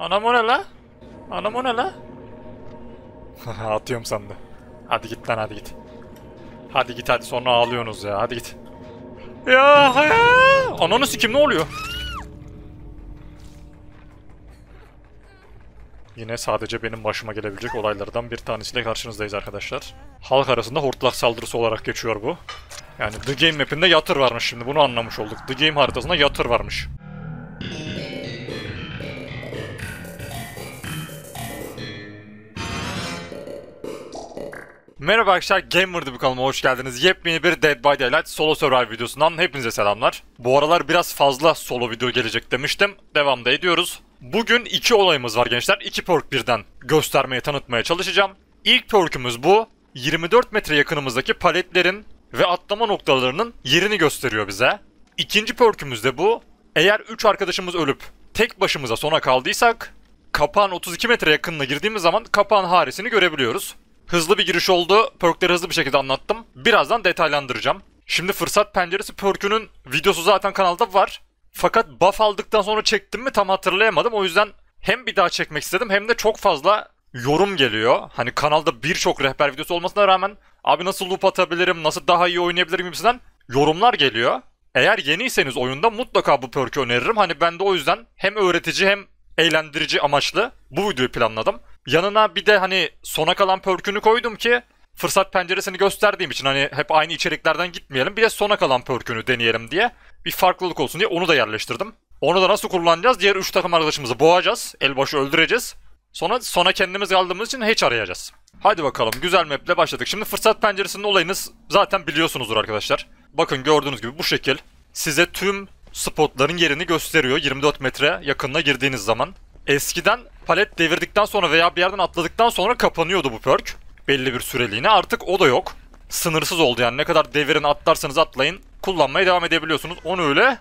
Anam o ne la? Anam o ne la? Atıyorum sandı. Hadi git lan hadi git. Hadi git hadi sonra ağlıyorsunuz ya hadi git. Ya ya. Ananı sikim ne oluyor? Yine sadece benim başıma gelebilecek olaylardan bir tanesiyle karşınızdayız arkadaşlar. Halk arasında hortlak saldırısı olarak geçiyor bu. Yani The Game map'inde yatır varmış şimdi bunu anlamış olduk. The Game haritasında yatır varmış. Merhaba arkadaşlar Gamer'dı bu kanalıma hoş geldiniz. Yepyeni bir Dead by Daylight solo survival videosundan hepinize selamlar. Bu aralar biraz fazla solo video gelecek demiştim. Devamda ediyoruz. Bugün iki olayımız var gençler. İki perk birden göstermeye tanıtmaya çalışacağım. İlk perkümüz bu. 24 metre yakınımızdaki paletlerin ve atlama noktalarının yerini gösteriyor bize. İkinci perkümüz de bu. Eğer 3 arkadaşımız ölüp tek başımıza sona kaldıysak kapağın 32 metre yakınına girdiğimiz zaman kapağın haresini görebiliyoruz. Hızlı bir giriş oldu. Perkleri hızlı bir şekilde anlattım. Birazdan detaylandıracağım. Şimdi fırsat penceresi perkünün videosu zaten kanalda var. Fakat buff aldıktan sonra çektim mi tam hatırlayamadım. O yüzden hem bir daha çekmek istedim hem de çok fazla yorum geliyor. Hani kanalda birçok rehber videosu olmasına rağmen abi nasıl loop atabilirim, nasıl daha iyi oynayabilirim gibisinden yorumlar geliyor. Eğer yeniyseniz oyunda mutlaka bu perk'ü öneririm. Hani ben de o yüzden hem öğretici hem eğlendirici amaçlı bu videoyu planladım. Yanına bir de hani sona kalan perk'ünü koydum ki fırsat penceresini gösterdiğim için hani hep aynı içeriklerden gitmeyelim. Bir de sona kalan perk'ünü deneyelim diye bir farklılık olsun diye onu da yerleştirdim. Onu da nasıl kullanacağız? Diğer 3 takım arkadaşımızı boğacağız. Elbaşı öldüreceğiz. Sonra sona kendimiz kaldığımız için hiç arayacağız. Hadi bakalım güzel maple başladık. Şimdi fırsat penceresinin olayını zaten biliyorsunuzdur arkadaşlar. Bakın gördüğünüz gibi bu şekil size tüm spotların yerini gösteriyor 24 metre yakınına girdiğiniz zaman. Eskiden palet devirdikten sonra veya bir yerden atladıktan sonra kapanıyordu bu perk. Belli bir süreliğine. Artık o da yok. Sınırsız oldu yani. Ne kadar devirin atlarsanız atlayın. Kullanmaya devam edebiliyorsunuz. Onu öyle.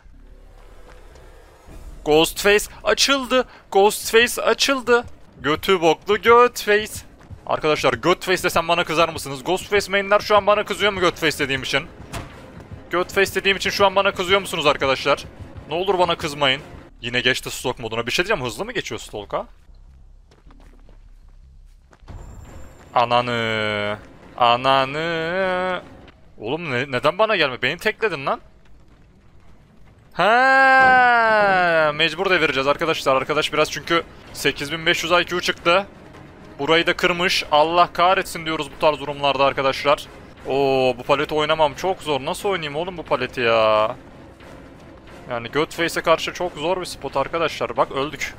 Ghostface açıldı. Ghostface açıldı. Götü boklu Götface. Arkadaşlar Götface desem bana kızar mısınız? Ghostface mainler şu an bana kızıyor mu Götface dediğim için? Götface dediğim için şu an bana kızıyor musunuz arkadaşlar? Ne olur bana kızmayın. Yine geçti stalk moduna. Bir şey diyeceğim hızlı mı geçiyor stalk'a? Ananı. Ananı. Oğlum ne, neden bana gelme? Beni tekledin lan. Ha, mecbur devireceğiz arkadaşlar. Arkadaş biraz çünkü 8500 IQ çıktı. Burayı da kırmış. Allah kahretsin diyoruz bu tarz durumlarda arkadaşlar. Oo bu paleti oynamam çok zor. Nasıl oynayayım oğlum bu paleti ya? Yani Götface'e karşı çok zor bir spot arkadaşlar. Bak öldük.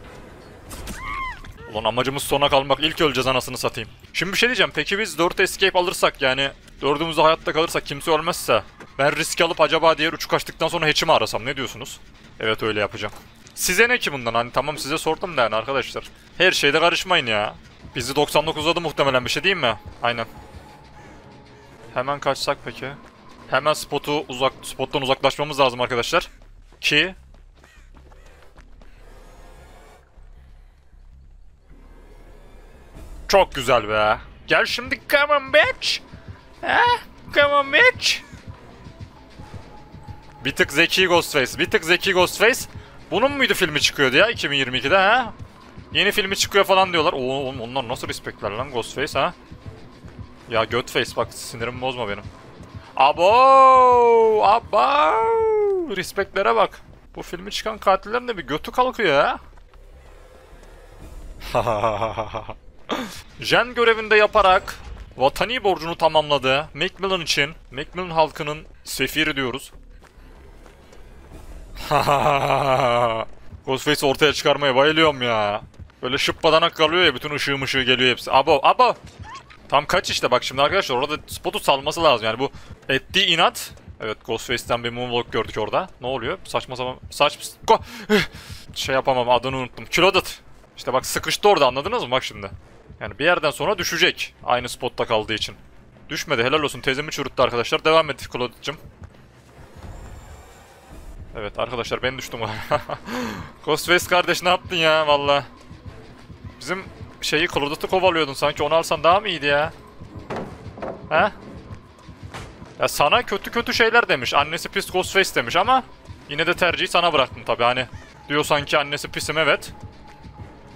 Ulan amacımız sona kalmak. İlk öleceğiz anasını satayım. Şimdi bir şey diyeceğim. Peki biz 4 escape alırsak yani dördümüzde hayatta kalırsak kimse ölmezse ben risk alıp acaba diğer uçu kaçtıktan sonra hatch'i mi arasam ne diyorsunuz? Evet öyle yapacağım. Size ne ki bundan? Hani tamam size sordum da yani arkadaşlar. Her şeyde karışmayın ya. Bizi 99'ladı muhtemelen bir şey değil mi? Aynen. Hemen kaçsak peki? Hemen spotu uzak spottan uzaklaşmamız lazım arkadaşlar. Ki Çok güzel be. Gel şimdi come on bitch. Ha? Come on bitch. Bir tık zeki Ghostface. Bir tık zeki Ghostface. Bunun muydu filmi çıkıyordu ya 2022'de ha? Yeni filmi çıkıyor falan diyorlar. Oo, onlar nasıl respektler lan Ghostface ha? Ya Götface bak sinirimi bozma benim. Abo! Abo! Respektlere bak. Bu filmi çıkan katillerin de bir götü kalkıyor ya. Jen görevinde yaparak vatani borcunu tamamladı. Macmillan için Macmillan halkının sefiri diyoruz. Ghostface ortaya çıkarmaya bayılıyorum ya. Böyle şıppadanak kalıyor ya bütün ışığı mışığı geliyor hepsi. Abo abo. Tam kaç işte bak şimdi arkadaşlar orada spotu salması lazım yani bu ettiği inat. Evet Ghostface'ten bir moonwalk gördük orada. Ne oluyor? Saçma sapan saç Go şey yapamam adını unuttum. Kilodut. İşte bak sıkıştı orada anladınız mı bak şimdi. Yani bir yerden sonra düşecek aynı spotta kaldığı için. Düşmedi helal olsun teyzemi çürüttü arkadaşlar. Devam et Kilodut'cum. Evet arkadaşlar ben düştüm. Ghostface kardeş ne yaptın ya valla. Bizim şeyi Klodut'u kovalıyordun sanki onu alsan daha mı iyiydi ya? He? Ya sana kötü kötü şeyler demiş. Annesi pis Ghostface demiş ama yine de tercihi sana bıraktım tabi hani. Diyor sanki annesi pisim evet.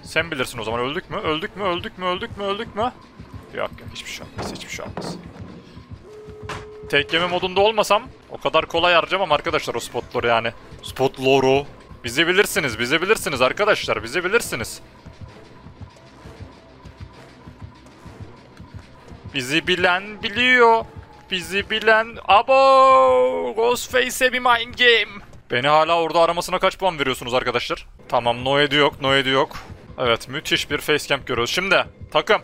Sen bilirsin o zaman öldük mü? Öldük mü? Öldük mü? Öldük mü? Öldük mü? Yok yok hiçbir şey olmaz. Hiçbir şey olmaz. Tek yeme modunda olmasam o kadar kolay harcamam arkadaşlar o spotları yani. Spot lore'u. Bizi bilirsiniz, bizi bilirsiniz arkadaşlar, bizi bilirsiniz. Bizi bilen biliyor. Bizi bilen... Abo! Ghostface'e bir mind game. Beni hala orada aramasına kaç puan veriyorsunuz arkadaşlar? Tamam Noed'i yok, Noed'i yok. Evet müthiş bir facecamp görüyoruz. Şimdi takım.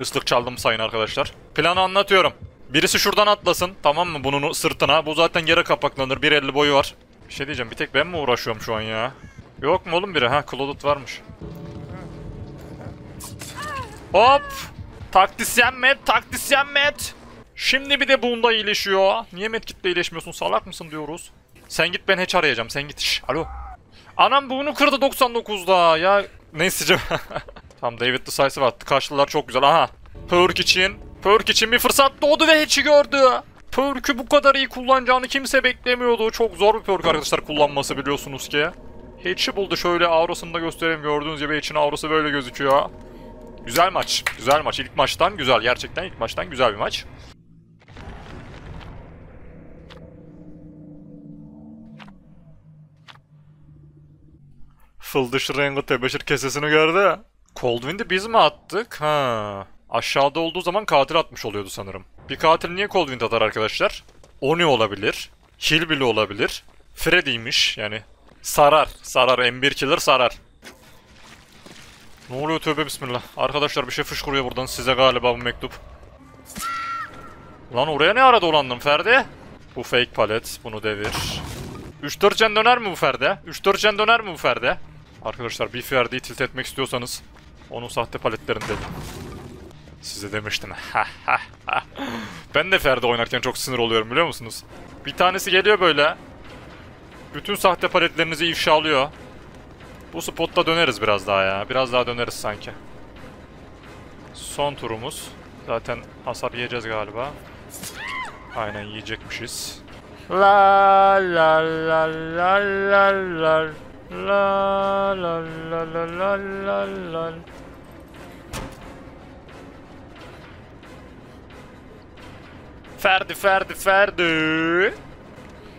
Islık çaldım sayın arkadaşlar. Planı anlatıyorum. Birisi şuradan atlasın tamam mı bunun sırtına. Bu zaten yere kapaklanır. 1.50 boyu var. Bir şey diyeceğim bir tek ben mi uğraşıyorum şu an ya? Yok mu oğlum biri? Ha Claudette varmış. Hop! Taktisyen Met, taktisyen Met. Şimdi bir de bunda iyileşiyor. Niye Medkit'le iyileşmiyorsun? Salak mısın diyoruz. Sen git ben hiç arayacağım. Sen git. Şş, alo. Anam bunu kırdı 99'da. Ya ne isteyeceğim? tamam David Decisive attı. Karşılar çok güzel. Aha. Perk için. Perk için bir fırsat doğdu ve hiç'i gördü. Perk'ü bu kadar iyi kullanacağını kimse beklemiyordu. Çok zor bir perk arkadaşlar kullanması biliyorsunuz ki. Hiç'i buldu şöyle aurasını da göstereyim. Gördüğünüz gibi için aurası böyle gözüküyor. Güzel maç. Güzel maç. İlk maçtan güzel. Gerçekten ilk maçtan güzel bir maç. Fıldışı rengi tebeşir kesesini gördü. Coldwind'i biz mi attık? Ha. Aşağıda olduğu zaman katil atmış oluyordu sanırım. Bir katil niye Coldwind atar arkadaşlar? Oni olabilir. Hillbilly olabilir. Freddy'ymiş yani. Sarar. Sarar. M1 killer sarar. Ne oluyor tövbe bismillah. Arkadaşlar bir şey fışkırıyor buradan size galiba bu mektup. Lan oraya ne ara dolandın Ferdi? Bu fake palet. Bunu devir. 3-4 can döner mi bu Ferdi? 3-4 can döner mi bu Ferdi? Arkadaşlar bir Ferdi'yi tilt etmek istiyorsanız onun sahte paletlerini dedim. Size demiştim. ben de Ferdi oynarken çok sinir oluyorum biliyor musunuz? Bir tanesi geliyor böyle. Bütün sahte paletlerinizi ifşalıyor. Bu spotta döneriz biraz daha ya. Biraz daha döneriz sanki. Son turumuz. Zaten hasar yiyeceğiz galiba. Aynen yiyecekmişiz. La la la la la la la la la la la la la Ferdi Ferdi Ferdi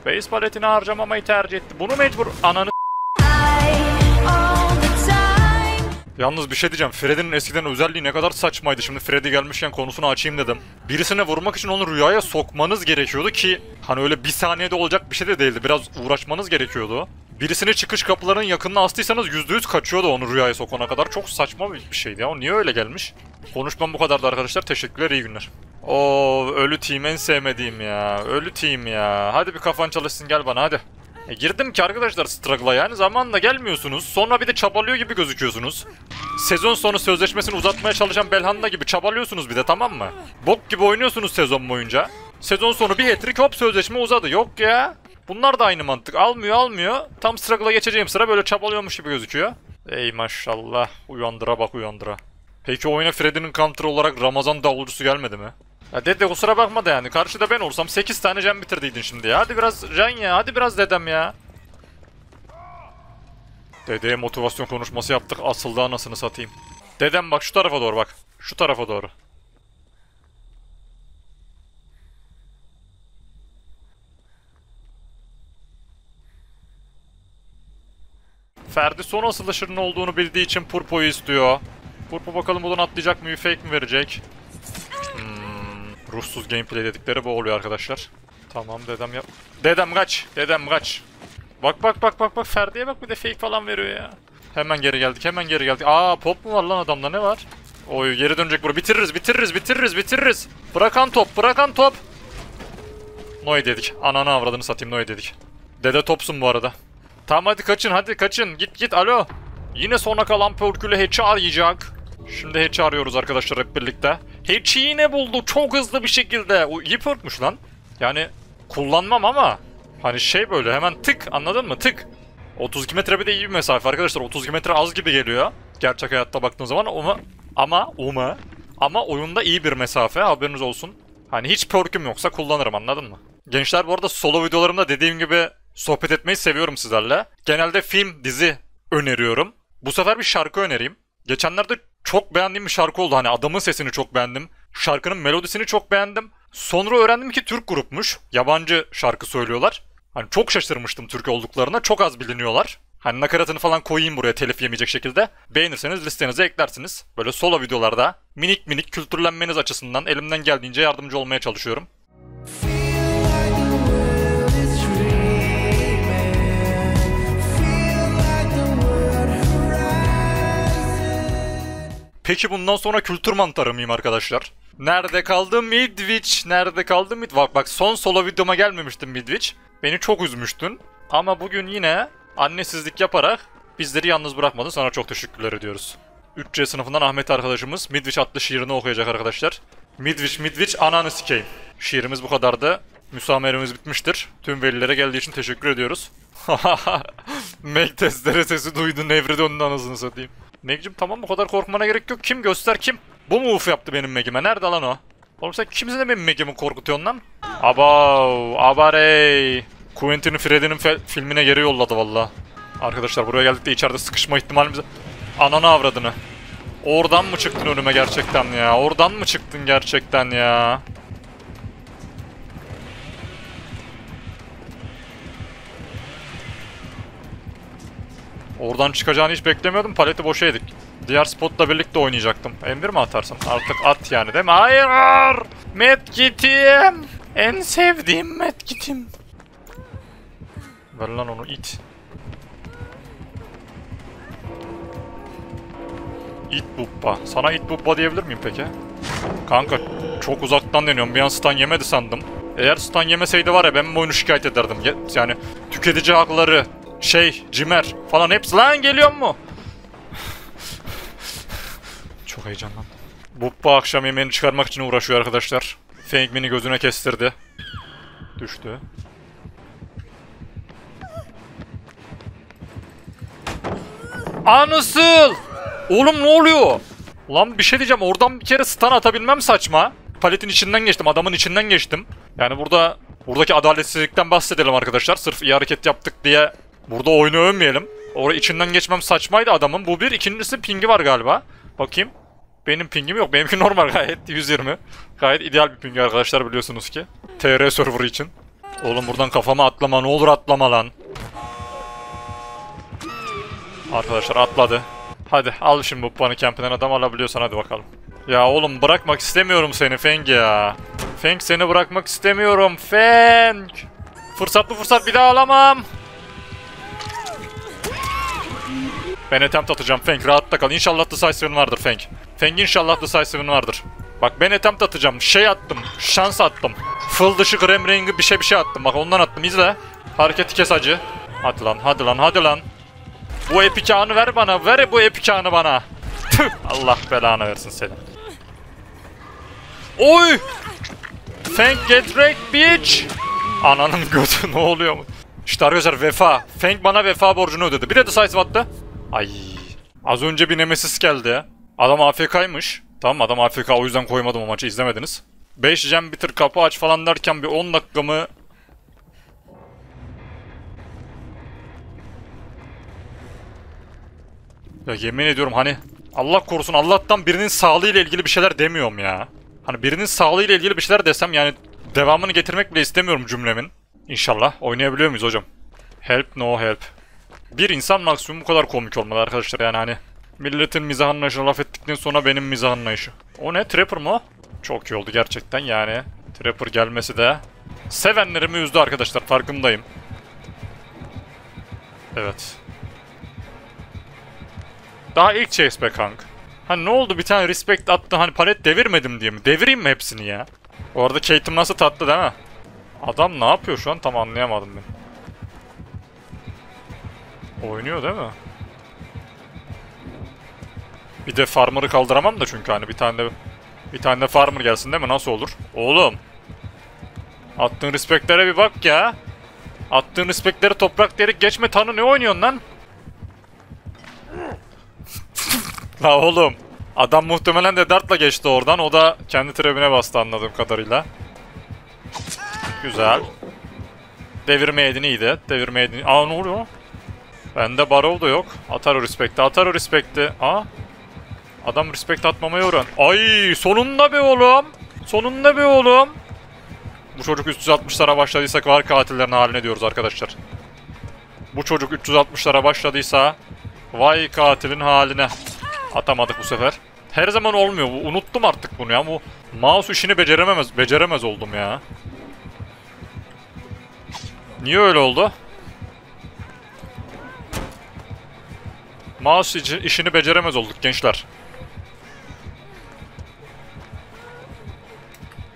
Base paletini harcamamayı tercih etti. Bunu mecbur ananı Yalnız bir şey diyeceğim. Freddy'nin eskiden özelliği ne kadar saçmaydı. Şimdi Freddy gelmişken konusunu açayım dedim. Birisine vurmak için onu rüyaya sokmanız gerekiyordu ki hani öyle bir saniyede olacak bir şey de değildi. Biraz uğraşmanız gerekiyordu. Birisini çıkış kapılarının yakınına astıysanız %100 kaçıyordu onu rüyaya sokana kadar. Çok saçma bir şeydi ya. O niye öyle gelmiş? Konuşmam bu kadardı arkadaşlar. Teşekkürler, iyi günler. Oo, ölü team en sevmediğim ya. Ölü team ya. Hadi bir kafan çalışsın gel bana hadi. E girdim ki arkadaşlar struggle'a yani zamanla gelmiyorsunuz. Sonra bir de çabalıyor gibi gözüküyorsunuz. Sezon sonu sözleşmesini uzatmaya çalışan Belhanda gibi çabalıyorsunuz bir de tamam mı? Bok gibi oynuyorsunuz sezon boyunca. Sezon sonu bir hat hop sözleşme uzadı. Yok ya. Bunlar da aynı mantık. Almıyor almıyor. Tam struggle'a geçeceğim sıra böyle çabalıyormuş gibi gözüküyor. Ey maşallah. Uyandıra bak uyandıra. Peki oyuna Freddy'nin counter olarak Ramazan davulcusu gelmedi mi? Ya dede kusura bakma da yani. Karşıda ben olsam 8 tane can bitirdiydin şimdi ya. Hadi biraz can ya. Hadi biraz dedem ya. Dedeye motivasyon konuşması yaptık. Asıldı anasını satayım. Dedem bak şu tarafa doğru bak. Şu tarafa doğru. Ferdi son asılışının olduğunu bildiği için Purpo'yu istiyor. Purpo bakalım buradan atlayacak mı? Fake mi verecek? Ruhsuz gameplay dedikleri bu oluyor arkadaşlar. Tamam dedem yap. Dedem kaç. Dedem kaç. Bak bak bak bak bak Ferdi'ye bak bir de fake falan veriyor ya. Hemen geri geldik hemen geri geldik. Aa pop mu var lan adamda ne var? Oy geri dönecek bura. Bitiririz bitiririz bitiririz bitiririz. Bırakan top bırakan top. Noy dedik. Ananı avradını satayım Noy dedik. Dede topsun bu arada. Tamam hadi kaçın hadi kaçın. Git git alo. Yine sona kalan Pörkül'ü Hatch'i arayacak. Şimdi Hatch'i arıyoruz arkadaşlar hep birlikte. Hatch'i yine buldu çok hızlı bir şekilde. O iyi Pörk'müş lan. Yani kullanmam ama hani şey böyle hemen tık anladın mı tık. 32 metre bir de iyi bir mesafe arkadaşlar. 32 metre az gibi geliyor. Gerçek hayatta baktığın zaman ama ama ama ama oyunda iyi bir mesafe haberiniz olsun. Hani hiç perk'üm yoksa kullanırım anladın mı? Gençler bu arada solo videolarımda dediğim gibi sohbet etmeyi seviyorum sizlerle. Genelde film, dizi öneriyorum. Bu sefer bir şarkı önereyim. Geçenlerde çok beğendiğim bir şarkı oldu. Hani adamın sesini çok beğendim. Şarkının melodisini çok beğendim. Sonra öğrendim ki Türk grupmuş. Yabancı şarkı söylüyorlar. Hani çok şaşırmıştım Türk olduklarına. Çok az biliniyorlar. Hani nakaratını falan koyayım buraya telif yemeyecek şekilde. Beğenirseniz listenize eklersiniz. Böyle solo videolarda minik minik kültürlenmeniz açısından elimden geldiğince yardımcı olmaya çalışıyorum. Peki bundan sonra kültür mantarı mıyım arkadaşlar? Nerede kaldı Midwich? Nerede kaldı Mid? Bak bak son solo videoma gelmemiştin Midwich. Beni çok üzmüştün. Ama bugün yine annesizlik yaparak bizleri yalnız bırakmadın. Sana çok teşekkürler ediyoruz. 3C sınıfından Ahmet arkadaşımız Midwich adlı şiirini okuyacak arkadaşlar. Midwich Midwich ananı sikeyim. Şiirimiz bu kadardı. Müsameremiz bitmiştir. Tüm velilere geldiği için teşekkür ediyoruz. Meg testere sesi duydu nevri döndü anasını satayım. Meg'cim tamam bu kadar korkmana gerek yok. Kim göster kim? Bu mu uf yaptı benim Meg'ime? Nerede lan o? Oğlum sen kimsin de benim Meg'imi korkutuyorsun lan? Abav, abarey. Quentin Freddy'nin filmine geri yolladı valla. Arkadaşlar buraya geldik de içeride sıkışma ihtimalimiz... Ananı avradını. Oradan mı çıktın önüme gerçekten ya? Oradan mı çıktın gerçekten ya? Oradan çıkacağını hiç beklemiyordum. Paleti boşa yedik. Diğer spotla birlikte oynayacaktım. Emir mi atarsın? Artık at yani değil mi? Hayır! Medkit'im! En sevdiğim medkit'im. Ver lan onu it. İt bubba. Sana it bubba diyebilir miyim peki? Kanka çok uzaktan deniyorum. Bir an stun yemedi sandım. Eğer stun yemeseydi var ya ben bu oyunu şikayet ederdim. Yani tüketici hakları, şey, cimer falan hepsi lan geliyor mu? Çok heyecanlandım. Bubba akşam yemeğini çıkarmak için uğraşıyor arkadaşlar. Feng Min'i gözüne kestirdi. Düştü. Anısıl! Oğlum ne oluyor? Lan bir şey diyeceğim oradan bir kere stun atabilmem saçma. Paletin içinden geçtim adamın içinden geçtim. Yani burada buradaki adaletsizlikten bahsedelim arkadaşlar. Sırf iyi hareket yaptık diye burada oyunu övmeyelim. Oraya içinden geçmem saçmaydı adamın. Bu bir. ikincisi pingi var galiba. Bakayım. Benim pingim yok. Benimki normal gayet 120. Gayet ideal bir ping arkadaşlar biliyorsunuz ki. TR server için. Oğlum buradan kafama atlama ne olur atlama lan. Arkadaşlar atladı. Hadi al şimdi bu puanı kempinden adam alabiliyorsan hadi bakalım. Ya oğlum bırakmak istemiyorum seni Feng ya. Feng seni bırakmak istemiyorum Feng. Fırsatlı fırsat bir daha alamam. Ben attempt atacağım Feng rahatta kal. İnşallah Decisive'ın vardır Feng. Feng inşallah Decisive'ın vardır. Bak ben attempt atacağım. Şey attım. Şans attım. Fıl dışı krem rengi bir şey bir şey attım. Bak ondan attım izle. Hareketi kes acı. Hadi lan hadi lan hadi lan. Bu epik anı ver bana. Ver bu epik anı bana. Tüh, Allah belanı versin seni. Oy! Thank get wrecked bitch. Ananın götü ne oluyor mu? İşte arkadaşlar vefa. Feng bana vefa borcunu ödedi. Bir de decisive attı. Ay. Az önce bir nemesis geldi. Adam AFK'ymış. Tamam adam AFK o yüzden koymadım o maçı izlemediniz. 5 jam bitir kapı aç falan derken bir 10 dakika mı Ya yemin ediyorum hani Allah korusun Allah'tan birinin sağlığıyla ilgili bir şeyler demiyorum ya. Hani birinin sağlığıyla ilgili bir şeyler desem yani devamını getirmek bile istemiyorum cümlemin. İnşallah oynayabiliyor muyuz hocam? Help no help. Bir insan maksimum bu kadar komik olmalı arkadaşlar yani hani. Milletin mizah anlayışına laf ettikten sonra benim mizah anlayışı. O ne? Trapper mı? Çok iyi oldu gerçekten yani. Trapper gelmesi de. Sevenlerimi üzdü arkadaşlar farkındayım. Evet. Daha ilk chase be kank. Hani ne oldu bir tane respect attı hani palet devirmedim diye mi? Devireyim mi hepsini ya? Bu arada Kate'im nasıl tatlı değil mi? Adam ne yapıyor şu an tam anlayamadım ben. Oynuyor değil mi? Bir de farmer'ı kaldıramam da çünkü hani bir tane de bir tane de farmer gelsin değil mi? Nasıl olur? Oğlum. Attığın respectlere bir bak ya. Attığın respectleri toprak derik geçme tanı ne oynuyorsun lan? La oğlum. Adam muhtemelen de dartla geçti oradan. O da kendi trebine bastı anladığım kadarıyla. Güzel. Devirme edin iyiydi. Devirme edin... Aa ne oluyor? Bende Barov da yok. Atar o respekti, atar o respekti. Aa. Adam respekt atmamayı öğren. Ay sonunda be oğlum. Sonunda be oğlum. Bu çocuk 360'lara başladıysa var katillerin haline diyoruz arkadaşlar. Bu çocuk 360'lara başladıysa vay katilin haline. Atamadık bu sefer. Her zaman olmuyor. Unuttum artık bunu ya. Bu mouse işini beceremez, beceremez oldum ya. Niye öyle oldu? Mouse işi- işini beceremez olduk gençler.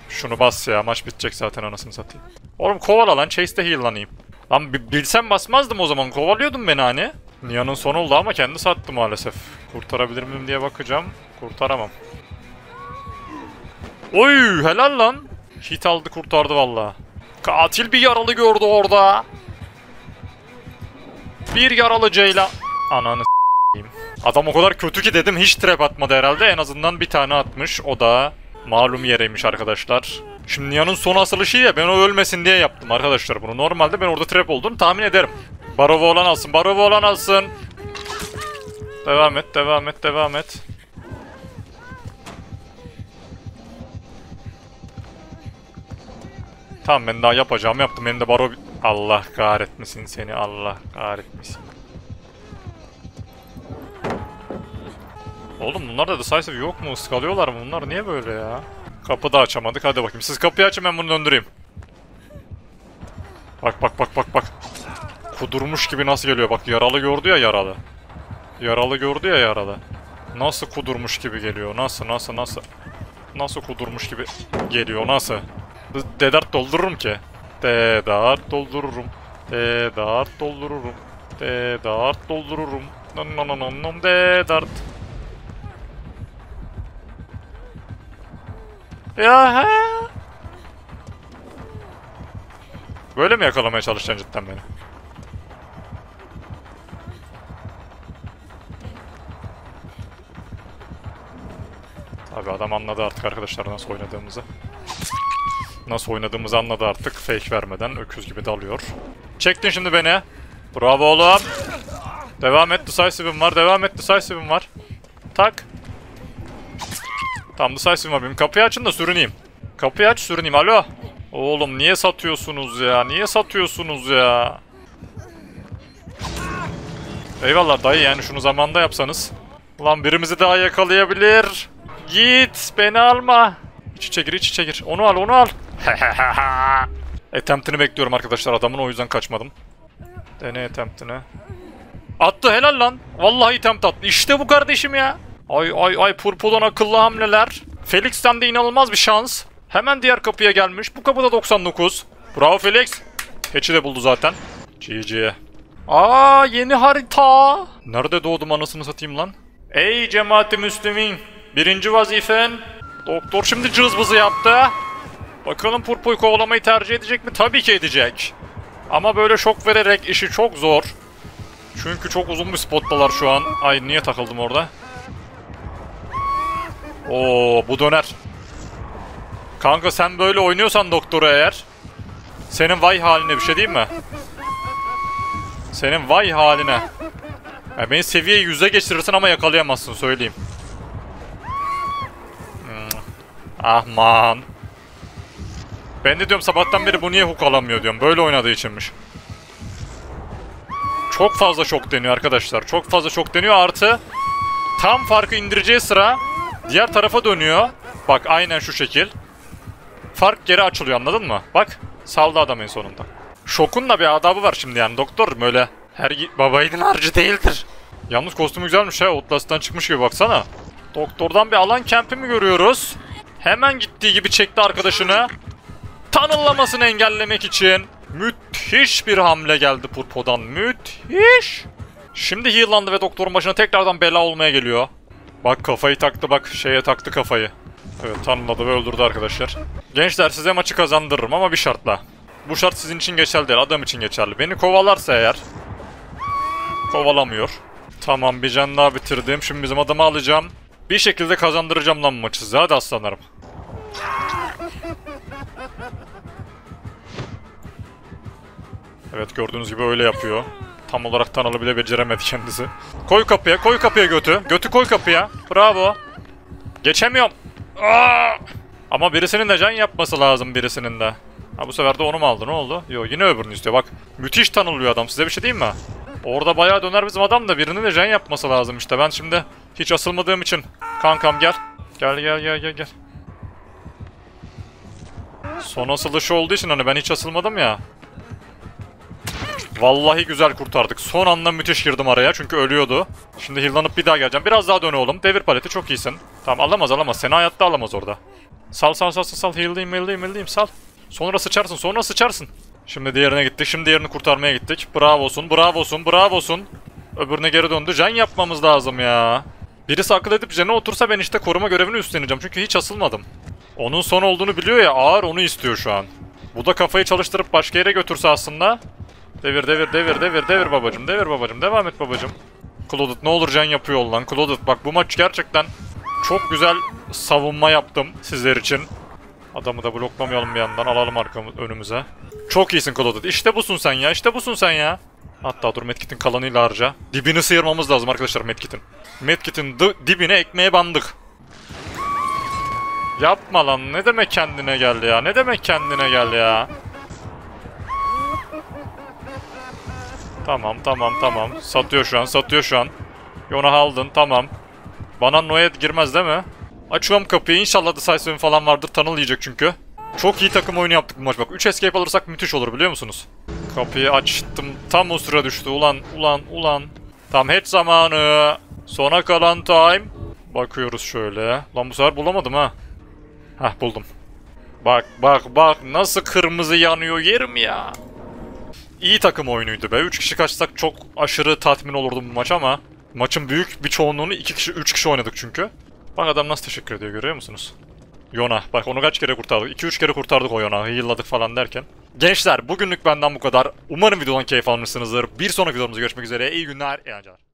Şunu bas ya maç bitecek zaten anasını satayım. Oğlum kovala lan chase'de heal'lanayım. Lan bi- bilsem basmazdım o zaman kovalıyordun beni hani. Nia'nın son oldu ama kendi sattı maalesef. Kurtarabilir miyim diye bakacağım. Kurtaramam. Oy helal lan. Hit aldı kurtardı valla. Katil bir yaralı gördü orada. Bir yaralı Ceyla. Ananı. Adam o kadar kötü ki dedim hiç trap atmadı herhalde. En azından bir tane atmış. O da malum yereymiş arkadaşlar. Şimdi Nia'nın son asılışı ya ben o ölmesin diye yaptım arkadaşlar bunu. Normalde ben orada trap olduğunu tahmin ederim. Barova olan alsın, Barova olan alsın. Devam et, devam et, devam et. Tamam ben daha yapacağım yaptım. Benim de baro... Allah kahretmesin seni. Allah kahretmesin. Oğlum bunlar da decisive yok mu? Iskalıyorlar mı? Bunlar niye böyle ya? Kapı da açamadık. Hadi bakayım. Siz kapıyı açın ben bunu döndüreyim. Bak bak bak bak bak. Kudurmuş gibi nasıl geliyor? Bak yaralı gördü ya yaralı. Yaralı gördü ya yaralı. Nasıl kudurmuş gibi geliyor? Nasıl nasıl nasıl? Nasıl kudurmuş gibi geliyor? Nasıl? Dedart doldururum ki. Dedart doldururum. Dedart doldururum. Dedart doldururum. Nom nom nom nom Dedart. Ya he. Böyle mi yakalamaya çalışacaksın cidden beni? Tabi adam anladı artık arkadaşlar nasıl oynadığımızı. Nasıl oynadığımızı anladı artık fake vermeden öküz gibi dalıyor. Çektin şimdi beni. Bravo oğlum. Devam et decisive'im var devam et decisive'im var. Tak. Tam decisive'im var benim. Kapıyı açın da sürüneyim. Kapıyı aç sürüneyim alo. Oğlum niye satıyorsunuz ya? Niye satıyorsunuz ya? Eyvallah dayı yani şunu zamanda yapsanız. Ulan birimizi daha yakalayabilir. Git beni alma. İç içe gir iç içe gir. Onu al onu al. Attempt'ini bekliyorum arkadaşlar adamın o yüzden kaçmadım. Dene attempt'ini. Attı helal lan. Vallahi attempt attı. İşte bu kardeşim ya. Ay ay ay Purpo'dan akıllı hamleler. Felix'ten de inanılmaz bir şans. Hemen diğer kapıya gelmiş. Bu kapıda 99. Bravo Felix. Keçi de buldu zaten. GG. Aa yeni harita. Nerede doğdum anasını satayım lan? Ey cemaati müslümin. Birinci vazifen. Doktor şimdi cızbızı yaptı. Bakalım Purpo'yu kovalamayı tercih edecek mi? Tabii ki edecek. Ama böyle şok vererek işi çok zor. Çünkü çok uzun bir spottalar şu an. Ay niye takıldım orada? Oo bu döner. Kanka sen böyle oynuyorsan doktoru eğer. Senin vay haline bir şey değil mi? Senin vay haline. Ya beni seviye 100'e geçirirsin ama yakalayamazsın söyleyeyim. Hmm. Ahman. Ben de diyorum sabahtan beri bu niye hook alamıyor diyorum. Böyle oynadığı içinmiş. Çok fazla şok deniyor arkadaşlar. Çok fazla şok deniyor artı tam farkı indireceği sıra diğer tarafa dönüyor. Bak aynen şu şekil. Fark geri açılıyor anladın mı? Bak saldı adam en sonunda. Şokun da bir adabı var şimdi yani doktor böyle her babayiğidin harcı değildir. Yalnız kostümü güzelmiş ha Outlast'tan çıkmış gibi baksana. Doktordan bir alan kempi mi görüyoruz? Hemen gittiği gibi çekti arkadaşını. Tanınlamasını engellemek için müthiş bir hamle geldi Purpo'dan. Müthiş. Şimdi heal'landı ve doktorun başına tekrardan bela olmaya geliyor. Bak kafayı taktı bak şeye taktı kafayı. Evet tanımladı ve öldürdü arkadaşlar. Gençler size maçı kazandırırım ama bir şartla. Bu şart sizin için geçerli değil adam için geçerli. Beni kovalarsa eğer. Kovalamıyor. Tamam bir can daha bitirdim. Şimdi bizim adamı alacağım. Bir şekilde kazandıracağım lan maçı size. Hadi aslanlarım. Evet gördüğünüz gibi öyle yapıyor. Tam olarak tanalı bile beceremedi kendisi. Koy kapıya, koy kapıya götü. Götü koy kapıya. Bravo. Geçemiyorum. Aa! Ama birisinin de can yapması lazım birisinin de. Ha bu sefer de onu mu aldı ne oldu? Yo yine öbürünü istiyor bak. Müthiş tanılıyor adam size bir şey diyeyim mi? Orada bayağı döner bizim adam da birinin de can yapması lazım işte. Ben şimdi hiç asılmadığım için. Kankam gel. Gel gel gel gel gel. Son asılışı olduğu için hani ben hiç asılmadım ya. Vallahi güzel kurtardık. Son anda müthiş girdim araya çünkü ölüyordu. Şimdi heal'lanıp bir daha geleceğim. Biraz daha dön oğlum. Devir paleti çok iyisin. Tamam alamaz alamaz. Seni hayatta alamaz orada. Sal sal sal sal sal. Heal'layım heal'layım heal'layım sal. Sonra sıçarsın sonra sıçarsın. Şimdi diğerine gittik. Şimdi diğerini kurtarmaya gittik. Bravosun bravosun bravosun. Öbürüne geri döndü. Can yapmamız lazım ya. Birisi akıl edip jene otursa ben işte koruma görevini üstleneceğim. Çünkü hiç asılmadım. Onun son olduğunu biliyor ya ağır onu istiyor şu an. Bu da kafayı çalıştırıp başka yere götürse aslında. Devir devir devir devir devir babacım devir babacım devam et babacım. Claudette ne olur can yapıyor lan Claudette bak bu maç gerçekten çok güzel savunma yaptım sizler için. Adamı da bloklamayalım bir yandan alalım arkamı önümüze. Çok iyisin Claudette işte busun sen ya işte busun sen ya. Hatta dur Medkit'in kalanıyla harca. Dibini sıyırmamız lazım arkadaşlar Medkit'in. Medkit'in di- dibine ekmeğe bandık. Yapma lan ne demek kendine gel ya ne demek kendine gel ya. Tamam tamam tamam. Satıyor şu an satıyor şu an. Yona aldın tamam. Bana Noe girmez değil mi? Açıyorum kapıyı inşallah Decisive falan vardır tanılayacak çünkü. Çok iyi takım oyunu yaptık bu maç bak. 3 escape alırsak müthiş olur biliyor musunuz? Kapıyı açtım tam o sıra düştü ulan ulan ulan. Tam head zamanı. Sona kalan time. Bakıyoruz şöyle. Lan bu sefer bulamadım ha. Hah buldum. Bak bak bak nasıl kırmızı yanıyor yerim ya. İyi takım oyunuydu be. 3 kişi kaçsak çok aşırı tatmin olurdum bu maç ama maçın büyük bir çoğunluğunu 2 kişi 3 kişi oynadık çünkü. Bak adam nasıl teşekkür ediyor görüyor musunuz? Yona. Bak onu kaç kere kurtardık? 2-3 kere kurtardık o Yona. Heal'ladık falan derken. Gençler bugünlük benden bu kadar. Umarım videodan keyif almışsınızdır. Bir sonraki videomuzda görüşmek üzere. İyi günler, eğlenceler.